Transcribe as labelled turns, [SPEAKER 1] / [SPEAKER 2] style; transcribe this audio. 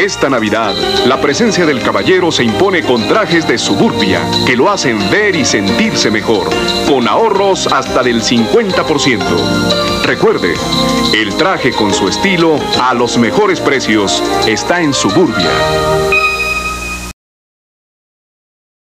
[SPEAKER 1] Esta Navidad, la presencia del caballero se impone con trajes de suburbia que lo hacen ver y sentirse mejor, con ahorros hasta del 50%. Recuerde, el traje con su estilo a los mejores precios está en Suburbia.